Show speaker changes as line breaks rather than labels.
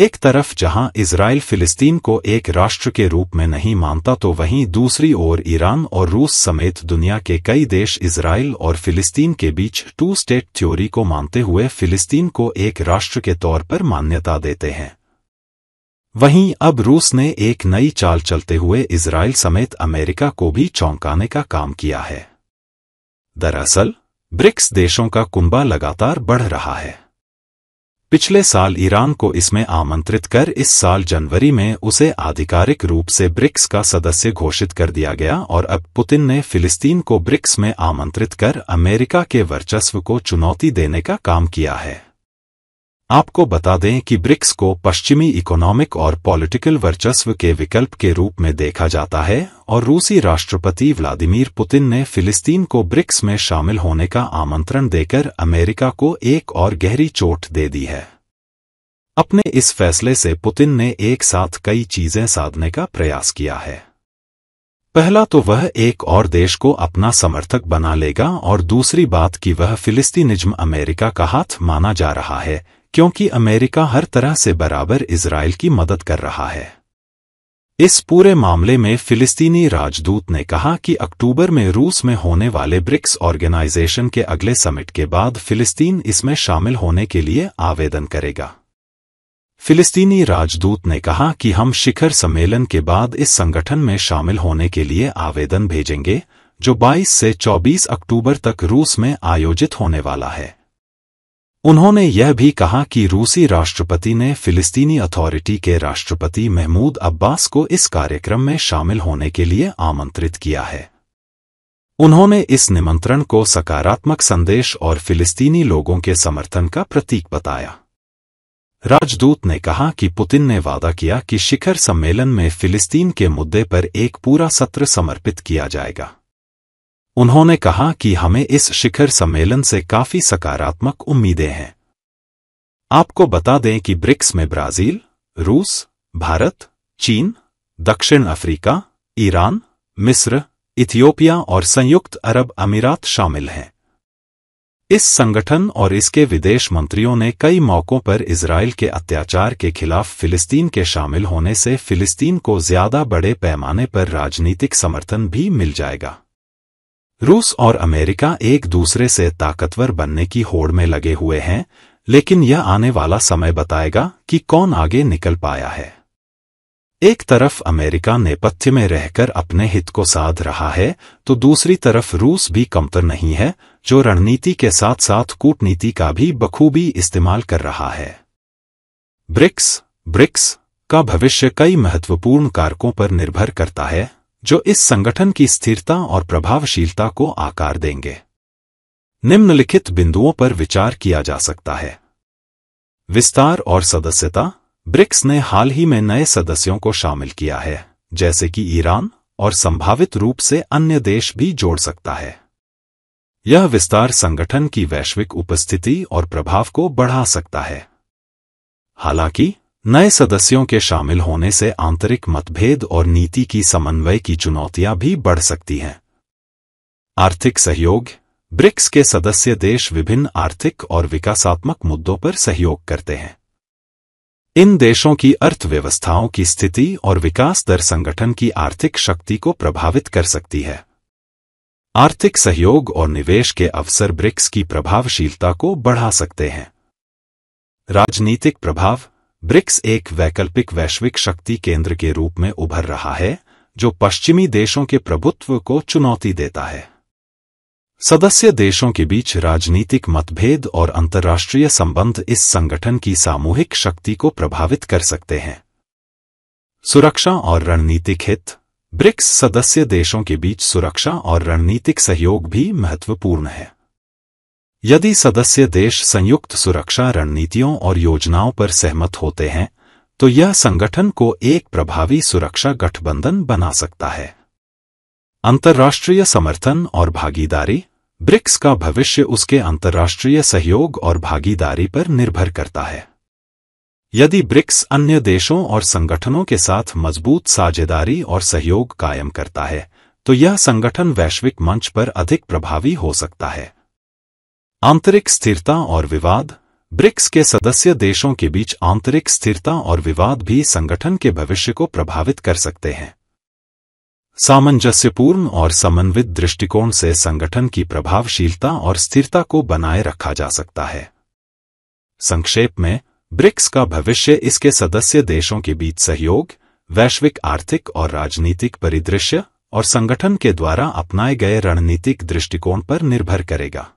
एक तरफ़ जहाँ इसराइल फिलिस्तीन को एक राष्ट्र के रूप में नहीं मानता तो वहीं दूसरी ओर ईरान और रूस समेत दुनिया के कई देश इसराइल और फिलिस्तीन के बीच टू स्टेट थ्योरी को मानते हुए फिलिस्तीन को एक राष्ट्र के तौर पर मान्यता देते हैं। वहीं अब रूस ने एक नई चाल चलते हुए इसराइल समेत अमेरिका को भी चौंकाने का काम किया है। दरअसल, ब्रिक्स देशों का कुंबा लगातार बढ़ रहा है। पिछले साल ईरान को इसमें आमंत्रित कर इस साल जनवरी में उसे आधिकारिक रूप से ब्रिक्स का सदस्य घोषित कर दिया गया और अब पुतिन ने फिलिस्तीन को ब्रिक्स में आमंत्रित कर अमेरिका के वर्चस्व को चुनौती देने का काम किया है। आपको बता दें कि ब्रिक्स को पश्चिमी इकोनॉमिक और पॉलिटिकल वर्चस्व के विकल्प के रूप में देखा जाता है और रूसी राष्ट्रपति व्लादिमीर पुतिन ने फिलिस्तीन को ब्रिक्स में शामिल होने का आमंत्रण देकर अमेरिका को एक और गहरी चोट दे दी है। अपने इस फैसले से पुतिन ने एक साथ कई चीज़ें साधने का प्रयास किया है। पहला तो वह एक और देश को अपना समर्थक बना लेगा और दूसरी बात कि वह फिलिस्तीनिज्म अमेरिका का हाथ माना जा रहा है। क्योंकि अमेरिका हर तरह से बराबर इसराइल की मदद कर रहा है। इस पूरे मामले में फिलिस्तीनी राजदूत ने कहा कि अक्टूबर में रूस में होने वाले ब्रिक्स ऑर्गेनाइजेशन के अगले समिट के बाद फिलिस्तीन इसमें शामिल होने के लिए आवेदन करेगा। फिलिस्तीनी राजदूत ने कहा कि हम शिखर सम्मेलन के बाद इस संगठन में शामिल होने के लिए आवेदन भेजेंगे, जो 22 से 24 अक्टूबर तक रूस में आयोजित होने वाला है। उन्होंने यह भी कहा कि रूसी राष्ट्रपति ने फिलिस्तीनी अथॉरिटी के राष्ट्रपति महमूद अब्बास को इस कार्यक्रम में शामिल होने के लिए आमंत्रित किया है। उन्होंने इस निमंत्रण को सकारात्मक संदेश और फिलिस्तीनी लोगों के समर्थन का प्रतीक बताया। राजदूत ने कहा कि पुतिन ने वादा किया कि शिखर सम्मेलन में फिलिस्तीन के मुद्दे पर एक पूरा सत्र समर्पित किया जाएगा। उन्होंने कहा कि हमें इस शिखर सम्मेलन से काफ़ी सकारात्मक उम्मीदें हैं। आपको बता दें कि ब्रिक्स में ब्राज़ील, रूस, भारत, चीन, दक्षिण अफ्रीका, ईरान, मिस्र, इथियोपिया और संयुक्त अरब अमीरात शामिल हैं। इस संगठन और इसके विदेश मंत्रियों ने कई मौकों पर इसराइल के अत्याचार के खिलाफ फिलिस्तीन के शामिल होने से फिलिस्तीन को ज़्यादा बड़े पैमाने पर राजनीतिक समर्थन भी मिल जाएगा। रूस और अमेरिका एक दूसरे से ताकतवर बनने की होड़ में लगे हुए हैं, लेकिन यह आने वाला समय बताएगा कि कौन आगे निकल पाया है। एक तरफ़ अमेरिका नेपथ्य में रहकर अपने हित को साध रहा है तो दूसरी तरफ़ रूस भी कमतर नहीं है, जो रणनीति के साथ साथ कूटनीति का भी बखूबी इस्तेमाल कर रहा है। ब्रिक्स ब्रिक्स का भविष्य कई महत्वपूर्ण कारकों पर निर्भर करता है जो इस संगठन की स्थिरता और प्रभावशीलता को आकार देंगे। निम्नलिखित बिंदुओं पर विचार किया जा सकता है। विस्तार और सदस्यता। ब्रिक्स ने हाल ही में नए सदस्यों को शामिल किया है, जैसे कि ईरान और संभावित रूप से अन्य देश भी जोड़ सकता है। यह विस्तार संगठन की वैश्विक उपस्थिति और प्रभाव को बढ़ा सकता है। हालाँकि नए सदस्यों के शामिल होने से आंतरिक मतभेद और नीति की समन्वय की चुनौतियाँ भी बढ़ सकती हैं। आर्थिक सहयोग, ब्रिक्स के सदस्य देश विभिन्न आर्थिक और विकासात्मक मुद्दों पर सहयोग करते हैं। इन देशों की अर्थव्यवस्थाओं की स्थिति और विकास दर संगठन की आर्थिक शक्ति को प्रभावित कर सकती है। आर्थिक सहयोग और निवेश के अवसर ब्रिक्स की प्रभावशीलता को बढ़ा सकते हैं। राजनीतिक प्रभाव ब्रिक्स एक वैकल्पिक वैश्विक शक्ति केंद्र के रूप में उभर रहा है, जो पश्चिमी देशों के प्रभुत्व को चुनौती देता है। सदस्य देशों के बीच राजनीतिक मतभेद और अंतर्राष्ट्रीय संबंध इस संगठन की सामूहिक शक्ति को प्रभावित कर सकते हैं। सुरक्षा और रणनीतिक हित। ब्रिक्स सदस्य देशों के बीच सुरक्षा और रणनीतिक सहयोग भी महत्वपूर्ण है। यदि सदस्य देश संयुक्त सुरक्षा रणनीतियों और योजनाओं पर सहमत होते हैं तो यह संगठन को एक प्रभावी सुरक्षा गठबंधन बना सकता है। अंतर्राष्ट्रीय समर्थन और भागीदारी। ब्रिक्स का भविष्य उसके अंतर्राष्ट्रीय सहयोग और भागीदारी पर निर्भर करता है। यदि ब्रिक्स अन्य देशों और संगठनों के साथ मज़बूत साझेदारी और सहयोग कायम करता है तो यह संगठन वैश्विक मंच पर अधिक प्रभावी हो सकता है। आंतरिक स्थिरता और विवाद। ब्रिक्स के सदस्य देशों के बीच आंतरिक स्थिरता और विवाद भी संगठन के भविष्य को प्रभावित कर सकते हैं। सामंजस्यपूर्ण और समन्वित दृष्टिकोण से संगठन की प्रभावशीलता और स्थिरता को बनाए रखा जा सकता है। संक्षेप में, ब्रिक्स का भविष्य इसके सदस्य देशों के बीच सहयोग, वैश्विक आर्थिक और राजनीतिक परिदृश्य और संगठन के द्वारा अपनाए गए रणनीतिक दृष्टिकोण पर निर्भर करेगा।